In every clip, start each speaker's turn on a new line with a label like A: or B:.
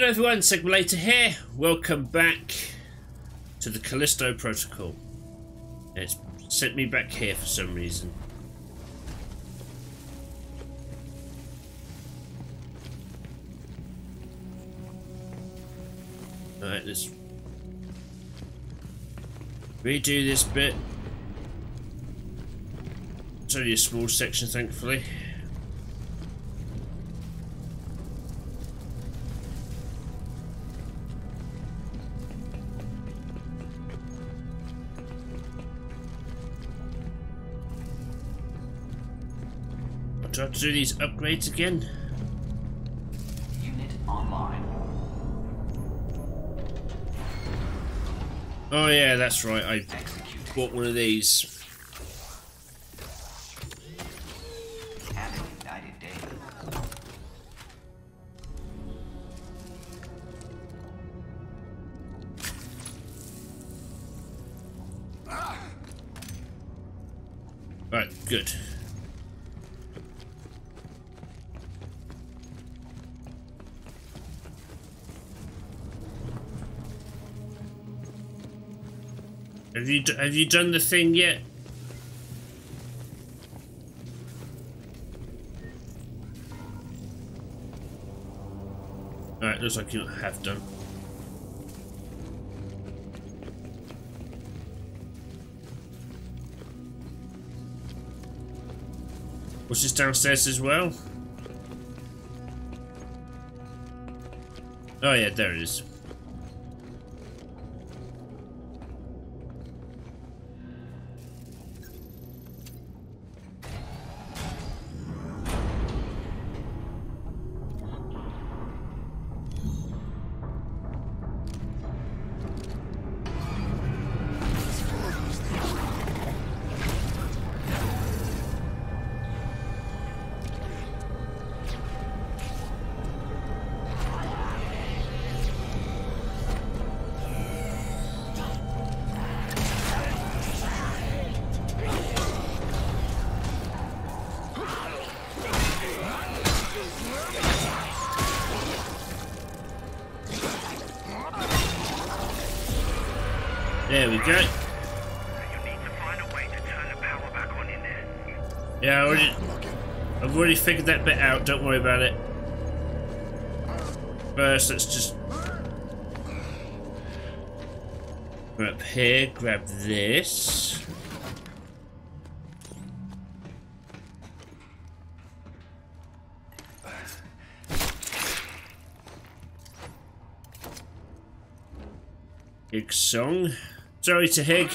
A: Hello everyone, Sigma Later here. Welcome back to the Callisto Protocol. It's sent me back here for some reason. Alright, let's redo this bit. It's only a small section, thankfully. I have to do these upgrades again?
B: Unit online.
A: Oh yeah, that's right. I
B: Execute.
A: bought one of these.
B: Added ignited data.
A: Right, good. Have you have you done the thing yet? Alright, looks like you have done. Was this downstairs as well? Oh yeah, there it is.
C: On in there.
A: Yeah, I already, I've already figured that bit out. Don't worry about it. First, let's just go up here, grab this. Hig song. Sorry to Hig.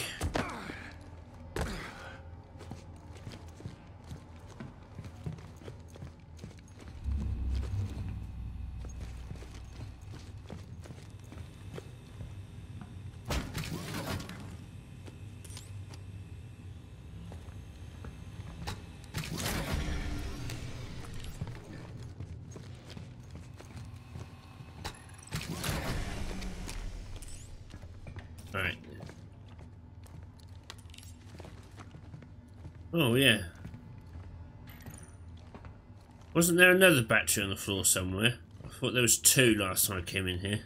A: Alright. Oh, yeah. Wasn't there another battery on the floor somewhere? I thought there was two last time I came in here.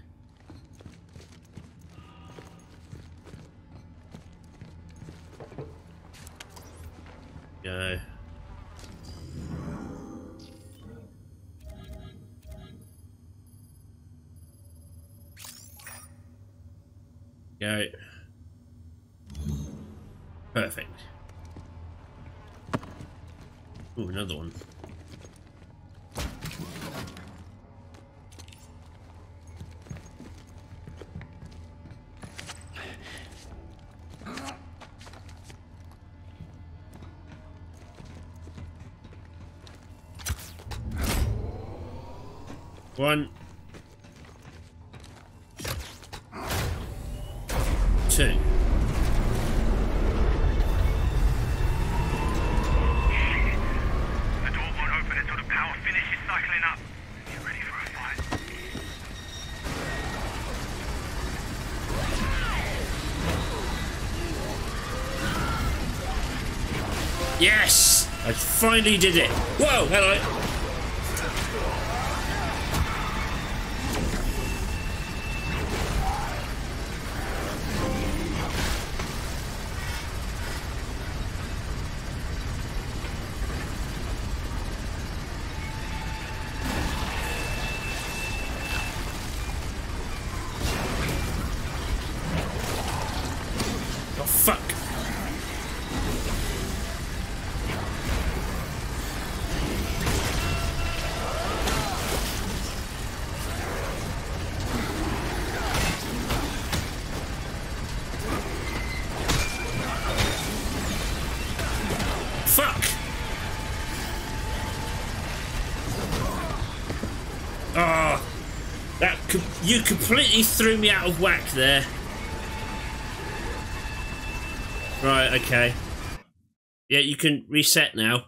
A: Go. Go. Perfect. Ooh, another one.
C: A Two.
A: Yes! I finally did it. Whoa, hello. Fuck! Ah, oh, that you completely threw me out of whack there. Right, okay. Yeah, you can reset now.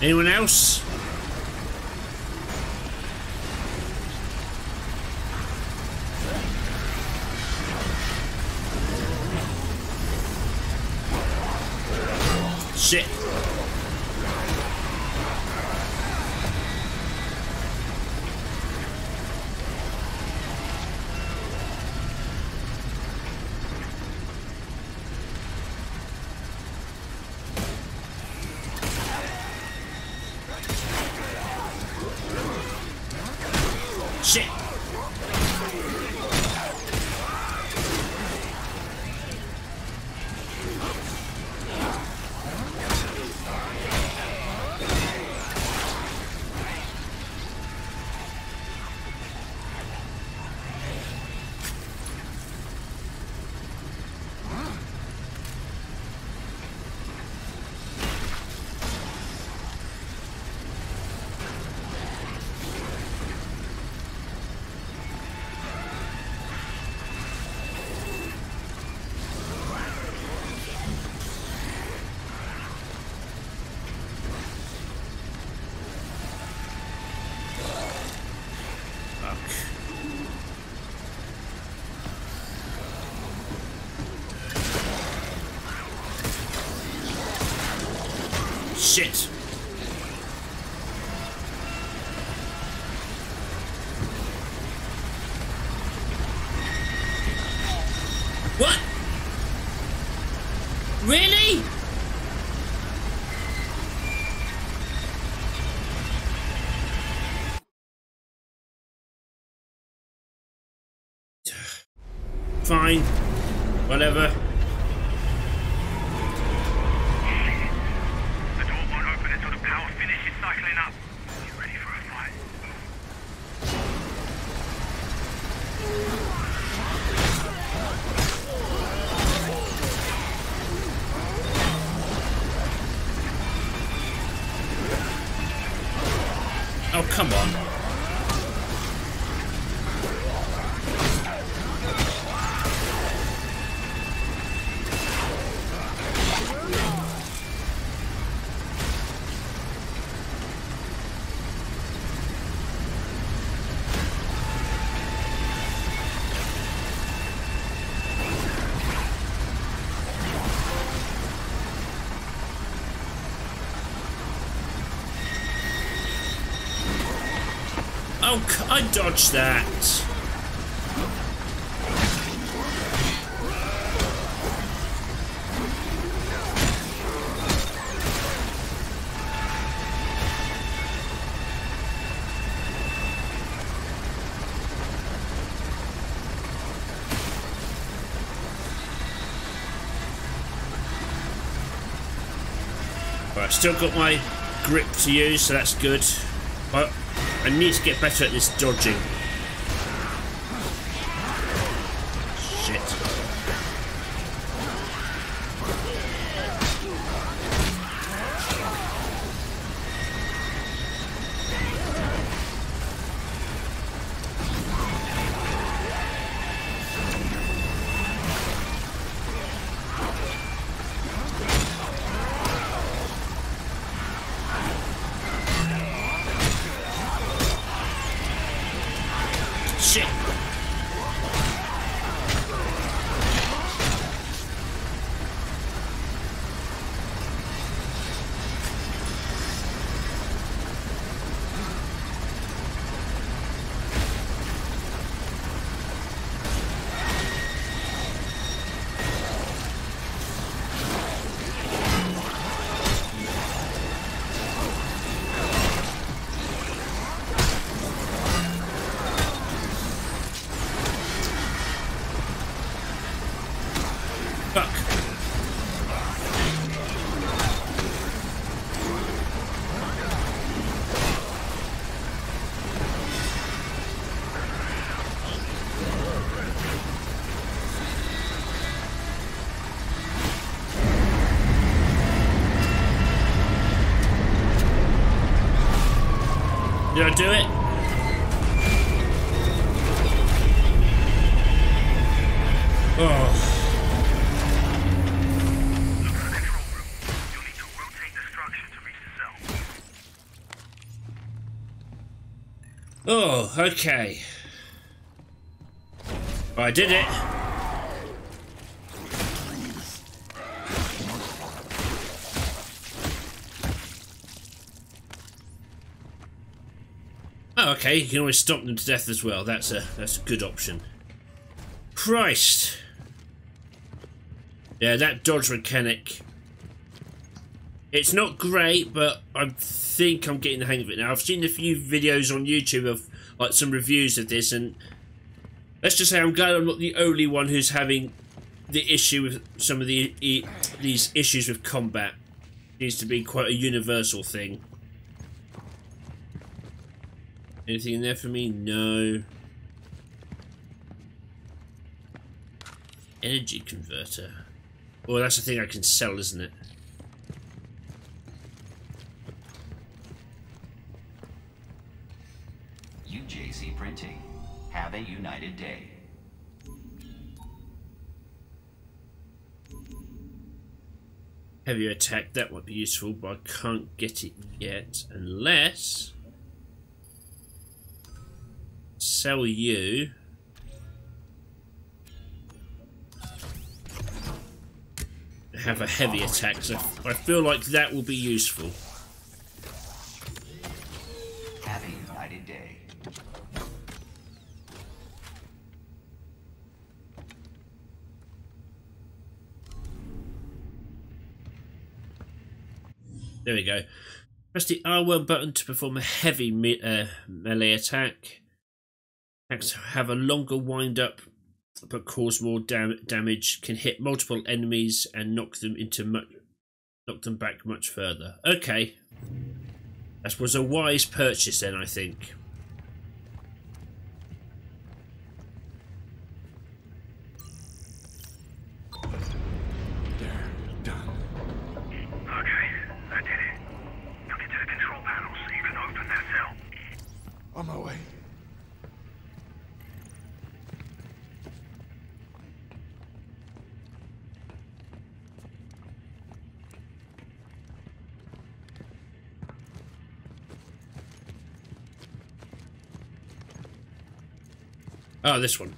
A: Anyone else? Shit. What? Really? Fine. Whatever.
C: The door won't open until the power finishes cycling up. Get ready for a fight.
A: Oh, come on. Oh, c- I dodged that. Right, still got my grip to use, so that's good. I, I need to get better at this dodging. Okay. I did it. Oh, okay. You can always stop them to death as well. That's a that's a good option. Christ. Yeah, that dodge mechanic. It's not great, but I think I'm getting the hang of it now. I've seen a few videos on YouTube of like some reviews of this, and let's just say I'm glad I'm not the only one who's having the issue with some of the e these issues with combat. It needs to be quite a universal thing. Anything in there for me? No. Energy converter. Well, that's the thing I can sell, isn't it?
B: UJC Printing. Have a united day.
A: Heavy attack, that might be useful, but I can't get it yet unless... Sell you. Have a heavy attack, so I feel like that will be useful.
B: Have a united day.
A: There we go. Press the R1 button to perform a heavy me uh, melee attack. Attacks have a longer wind up but cause more dam damage, can hit multiple enemies and knock them into much knock them back much further. Okay. That was a wise purchase then, I think.
C: Okay, I did it. Now get to the control panel so you can open that cell.
D: On my way.
A: Oh, this one.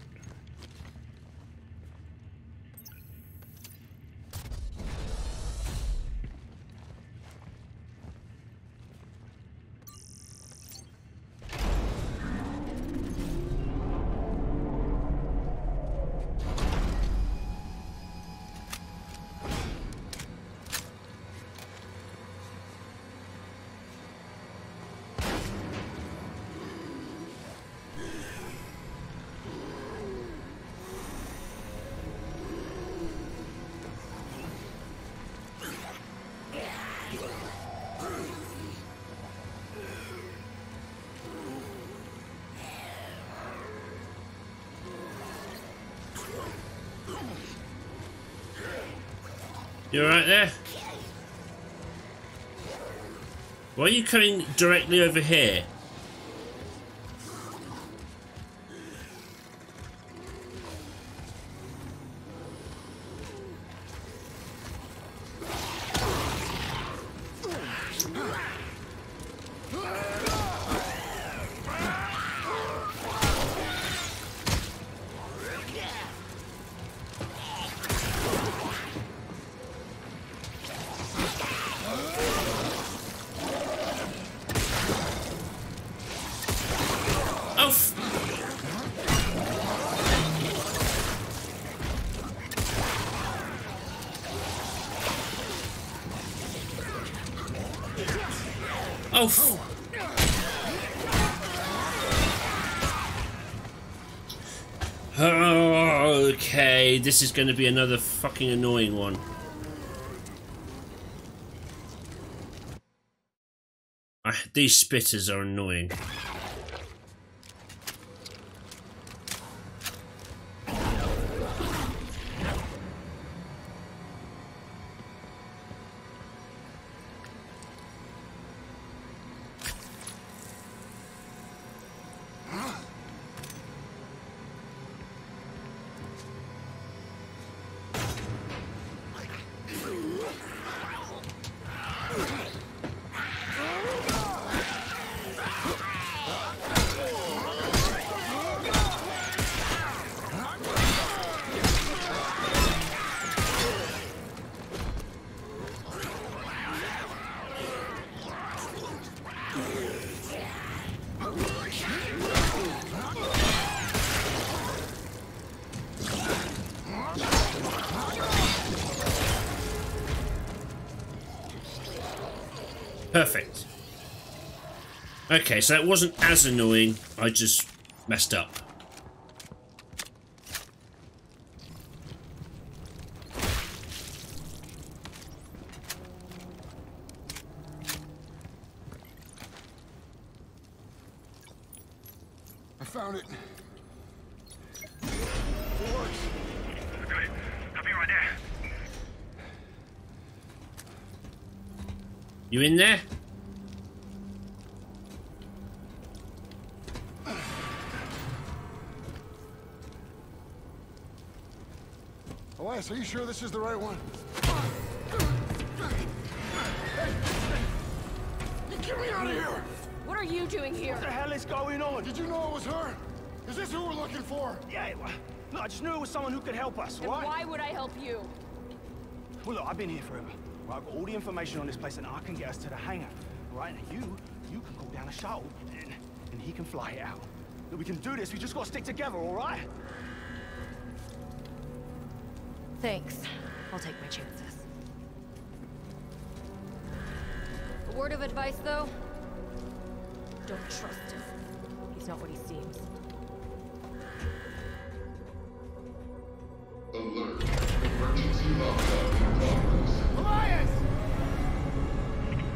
A: You alright there? Why are you coming directly over here? Oh, okay, this is going to be another fucking annoying one. Ah, These spitters are annoying. Okay, so that wasn't as annoying. I just messed up.
D: I found it.
C: Good. I'll be right there.
A: You in there?
D: Elias, are you sure this is the right one? Hey, get me out of here!
E: What are you doing here?
F: What the hell is going on?
D: Did you know it was her? Is this who we're looking for?
F: Yeah, well, look, I just knew it was someone who could help us,
E: And
F: right?
E: why would I help you?
F: Well, look, I've been here forever. Right, I've got all the information on this place, and I can get us to the hangar. Right, now you, you can call down a shuttle, and, and he can fly it out. Look, we can do this. We just got to stick together, all right?
E: Thanks. I'll take my chances. A word of advice, though? Don't trust him. He's not what he seems.
G: Alert. Emergency lockdown in progress.
D: Elias!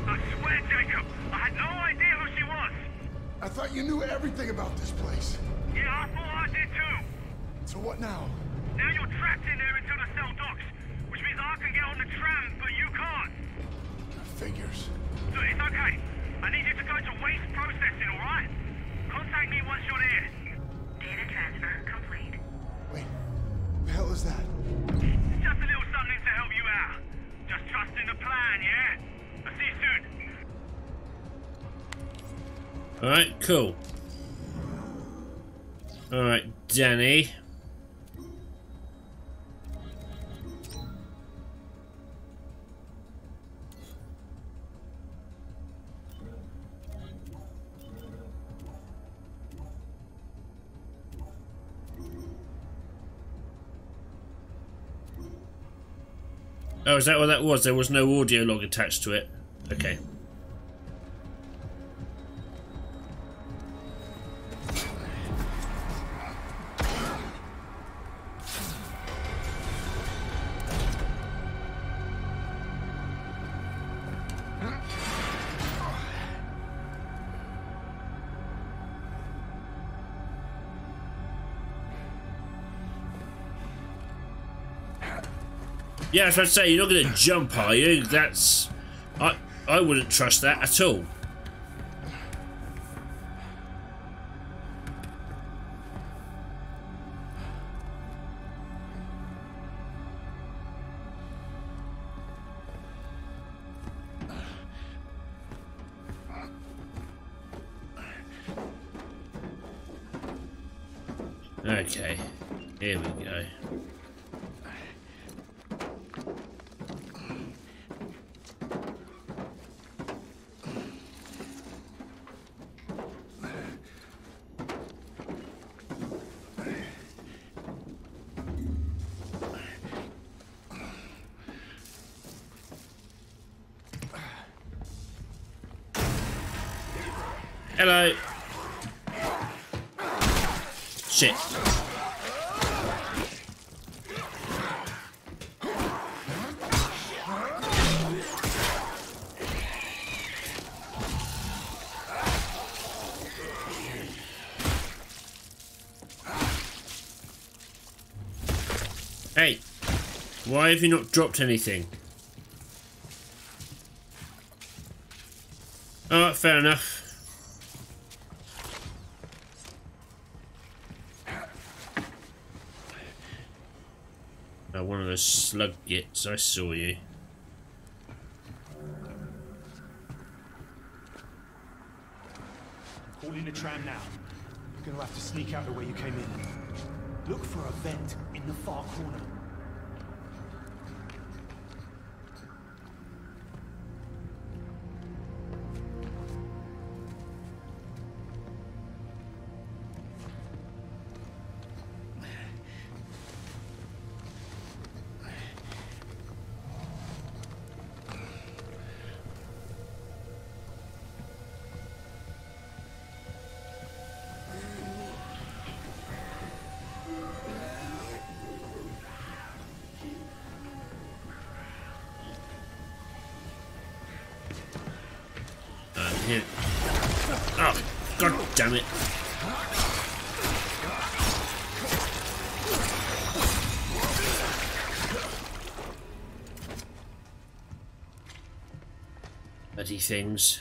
C: I swear, Jacob, I had no idea who she was.
D: I thought you knew everything about this place.
C: Yeah, I thought I did too.
D: So what now?
C: Now you're trapped in there Alright,
A: cool. Alright, Dani. Oh, is that what that was? There was no audio log attached to it. Okay. Yeah, I about to say, you're not going to jump, are you? That's... I, I wouldn't trust that at all. Okay, here we go. Hello. Shit. Hey, why have you not dropped anything? Alright, fair enough. Uh, one of those slug gits, I saw you.
F: Calling the tram now. You're gonna have to sneak out the way you came in. Look for a vent in the far corner.
A: Oh, god damn it. Bloody things.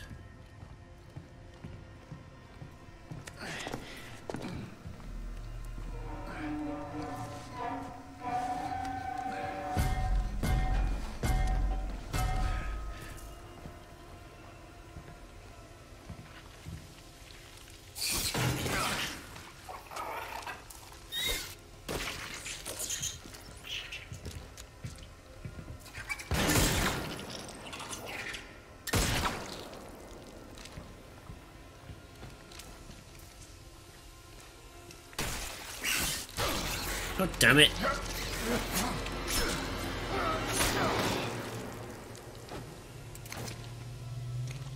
A: God damn it.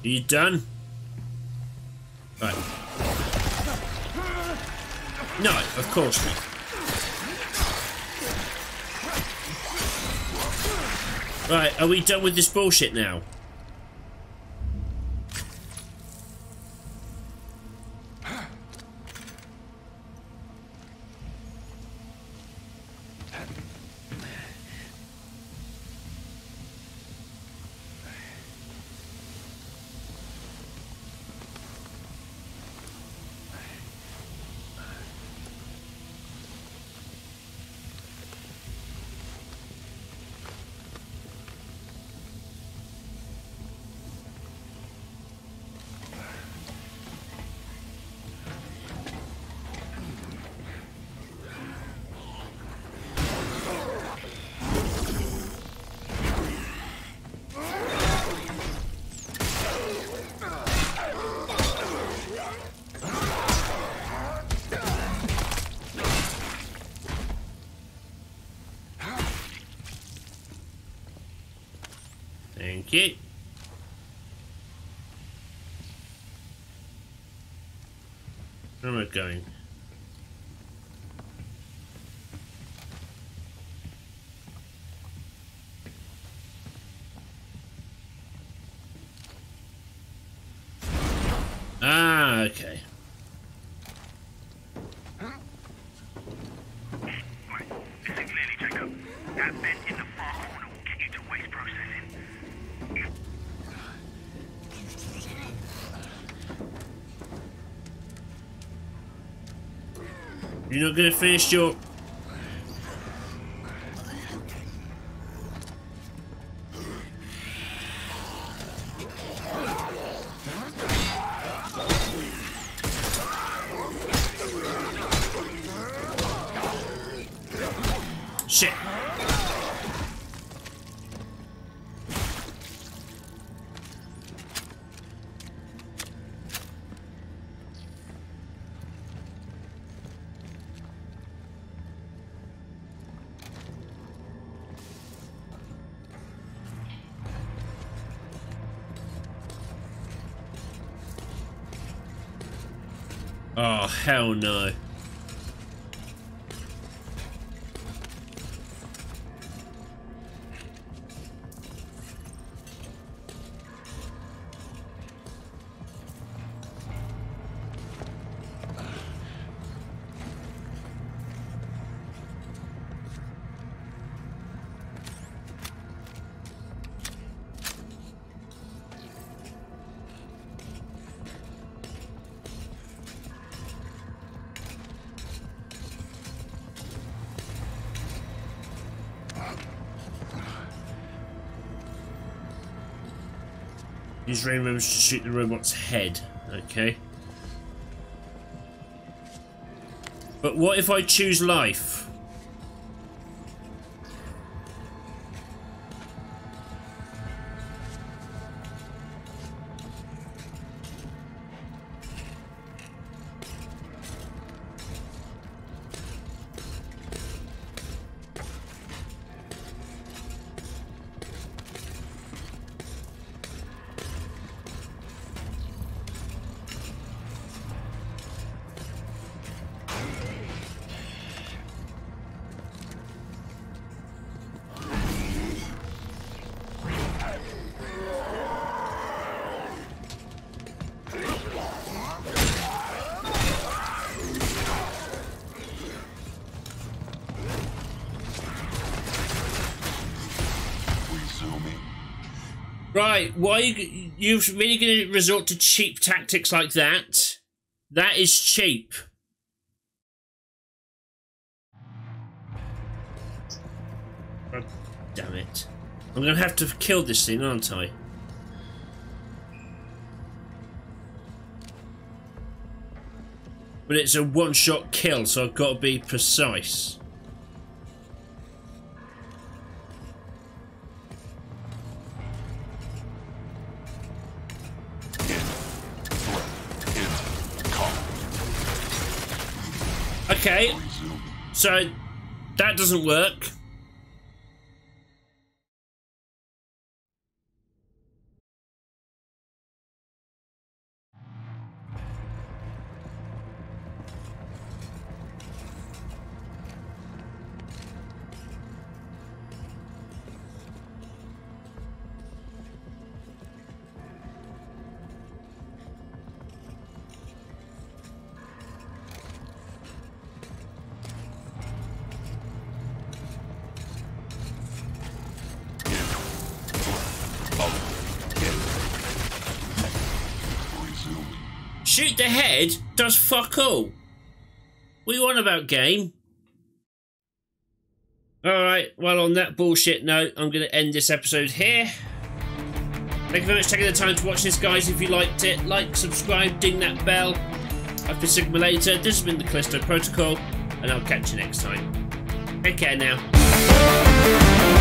A: Are you done? Right. No, of course not. Right, are we done with this bullshit now? Going? Ah, okay.
C: Right, listen clearly, Jacob. That vent in the far corner will get you to waste processing.
A: You're not gonna finish your. Oh, hell no. Use rain members to shoot the robot's head. Okay. But what if I choose life? Right, why are you, you really going to resort to cheap tactics like that? That is cheap. Damn it. I'm going to have to kill this thing, aren't I? But it's a one-shot kill, so I've got to be precise. So that doesn't work. Shoot the head does fuck all. What you about, game? Alright, well, on that bullshit note, I'm going to end this episode here. Thank you very much for taking the time to watch this, guys. If you liked it, like, subscribe, ding that bell. I've been Sigma Later. This has been the Callisto Protocol, and I'll catch you next time. Take care now.